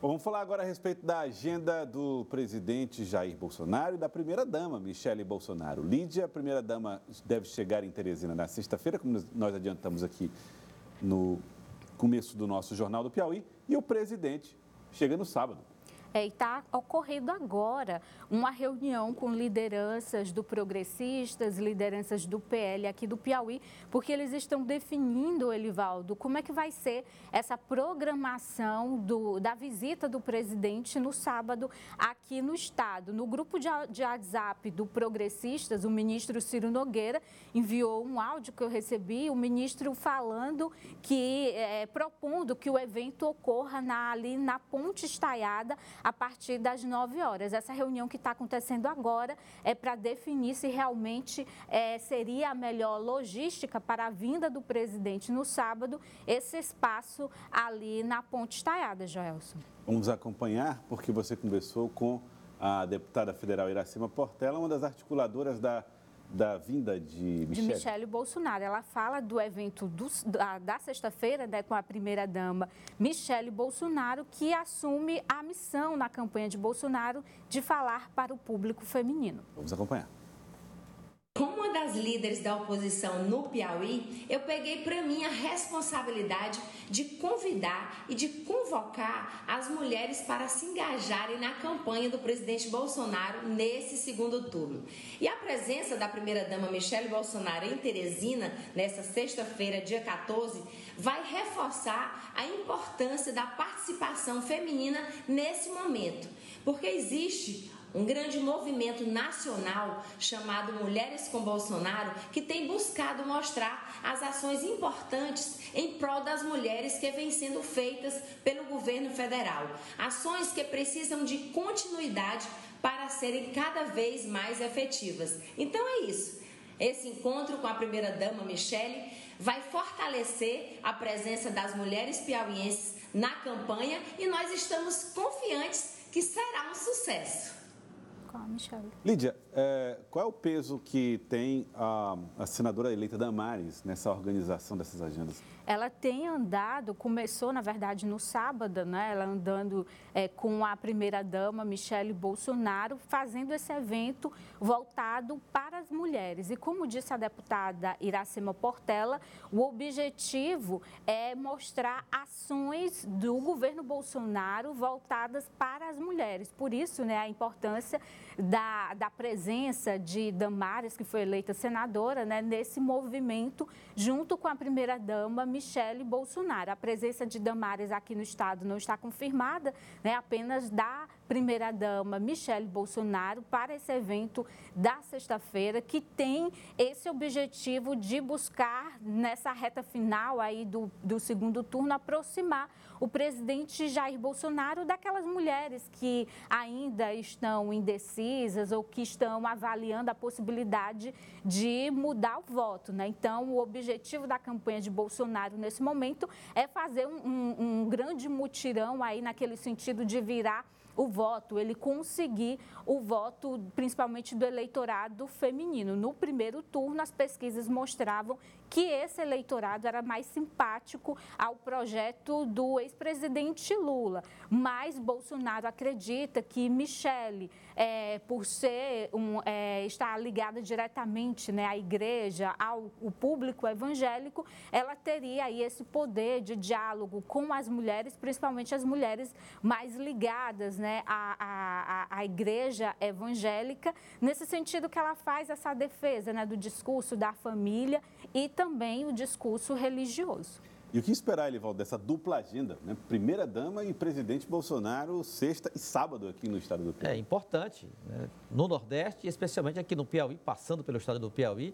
Vamos falar agora a respeito da agenda do presidente Jair Bolsonaro e da primeira-dama, Michele Bolsonaro. Lídia, a primeira-dama deve chegar em Teresina na sexta-feira, como nós adiantamos aqui no começo do nosso Jornal do Piauí, e o presidente chega no sábado. É, está ocorrendo agora uma reunião com lideranças do Progressistas, lideranças do PL aqui do Piauí, porque eles estão definindo, Elivaldo, como é que vai ser essa programação do, da visita do presidente no sábado aqui no Estado. No grupo de, de WhatsApp do Progressistas, o ministro Ciro Nogueira enviou um áudio que eu recebi, o ministro falando que, é, propondo que o evento ocorra na, ali na Ponte Estaiada, a partir das 9 horas. Essa reunião que está acontecendo agora é para definir se realmente é, seria a melhor logística para a vinda do presidente no sábado, esse espaço ali na Ponte Estaiada, Joelson. Vamos acompanhar, porque você conversou com a deputada federal Iracema Portela, uma das articuladoras da da vinda de Michele? De Michele Bolsonaro. Ela fala do evento do, da, da sexta-feira né, com a primeira-dama Michele Bolsonaro, que assume a missão na campanha de Bolsonaro de falar para o público feminino. Vamos acompanhar. Das líderes da oposição no Piauí, eu peguei para mim a responsabilidade de convidar e de convocar as mulheres para se engajarem na campanha do presidente Bolsonaro nesse segundo turno. E a presença da primeira-dama Michele Bolsonaro em Teresina, nessa sexta-feira, dia 14, vai reforçar a importância da participação feminina nesse momento, porque existe um grande movimento nacional chamado Mulheres com Bolsonaro, que tem buscado mostrar as ações importantes em prol das mulheres que vêm sendo feitas pelo governo federal. Ações que precisam de continuidade para serem cada vez mais efetivas. Então é isso. Esse encontro com a primeira-dama Michele vai fortalecer a presença das mulheres piauienses na campanha e nós estamos confiantes que será um sucesso Lídia, é, qual é o peso que tem a, a senadora eleita Damares nessa organização dessas agendas? Ela tem andado, começou na verdade no sábado, né? Ela andando é, com a primeira-dama Michele Bolsonaro, fazendo esse evento voltado para as mulheres. E como disse a deputada Iracema Portela, o objetivo é mostrar ações do governo Bolsonaro voltadas para as mulheres. Por isso, né, a importância da, da presença de Damares, que foi eleita senadora, né, nesse movimento, junto com a primeira-dama Michele Bolsonaro. A presença de Damares aqui no estado não está confirmada, né, apenas da primeira-dama Michele Bolsonaro para esse evento da sexta-feira, que tem esse objetivo de buscar, nessa reta final aí do, do segundo turno, aproximar o presidente Jair Bolsonaro daquelas mulheres que ainda estão indecisas ou que estão avaliando a possibilidade de mudar o voto. Né? Então, o objetivo da campanha de Bolsonaro nesse momento é fazer um, um, um grande mutirão aí naquele sentido de virar o voto, ele conseguir o voto, principalmente do eleitorado feminino. No primeiro turno, as pesquisas mostravam que esse eleitorado era mais simpático ao projeto do ex-presidente Lula. Mas Bolsonaro acredita que Michele, é, por ser um, é, estar ligada diretamente né, à igreja, ao público evangélico, ela teria aí esse poder de diálogo com as mulheres, principalmente as mulheres mais ligadas né, a, a, a igreja evangélica, nesse sentido que ela faz essa defesa né, do discurso da família e também o discurso religioso. E o que esperar, Elivaldo, dessa dupla agenda, né? Primeira-dama e presidente Bolsonaro, sexta e sábado aqui no estado do Piauí? É importante. Né? No Nordeste, especialmente aqui no Piauí, passando pelo estado do Piauí,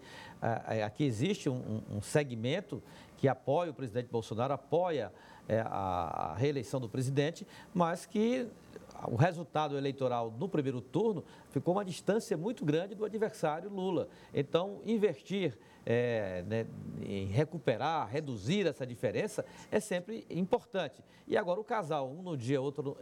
aqui existe um, um segmento que apoia o presidente Bolsonaro, apoia é, a reeleição do presidente, mas que o resultado eleitoral no primeiro turno ficou uma distância muito grande do adversário Lula. Então, investir é, né, em recuperar, reduzir essa diferença é sempre importante. E agora o casal, um no dia, outro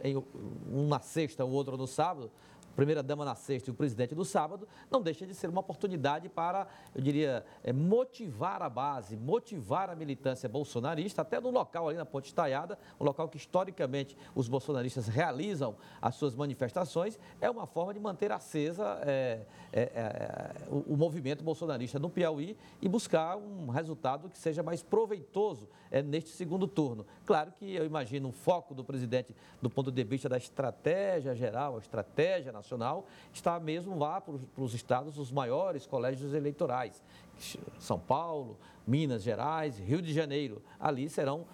um na sexta, o outro no sábado, primeira-dama na sexta e o presidente no sábado, não deixa de ser uma oportunidade para, eu diria, é, motivar a base, motivar a militância bolsonarista, até no local ali na Ponte Estaiada, um local que historicamente os bolsonaristas realizam as suas manifestações, é uma forma de manter acesa é, é, é o, o, movimento bolsonarista no Piauí e buscar um resultado que seja mais proveitoso é, neste segundo turno. Claro que eu imagino o foco do presidente do ponto de vista da estratégia geral, a estratégia nacional, está mesmo lá para os estados, os maiores colégios eleitorais. São Paulo, Minas Gerais, Rio de Janeiro. Ali serão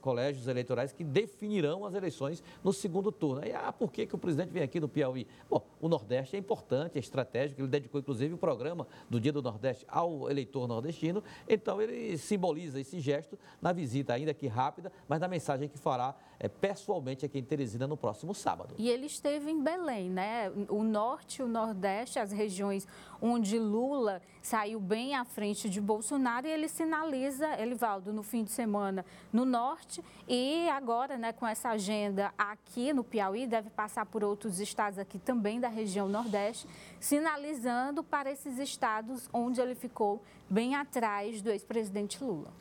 colégios eleitorais que definirão as eleições no segundo turno. E ah, por que, que o presidente vem aqui no Piauí? Bom, o Nordeste é importante, é estratégico, ele dedicou inclusive o programa do Dia do Nordeste ao eleitor nordestino, então ele simboliza esse gesto na visita, ainda que rápida, mas na mensagem que fará é, pessoalmente aqui em Teresina no próximo sábado. E ele esteve em Belém, né? O Norte o Nordeste, as regiões onde Lula saiu bem à frente de Bolsonaro e ele sinaliza, Elivaldo, no fim de semana no norte e agora, né, com essa agenda aqui no Piauí, deve passar por outros estados aqui também da região nordeste, sinalizando para esses estados onde ele ficou bem atrás do ex-presidente Lula.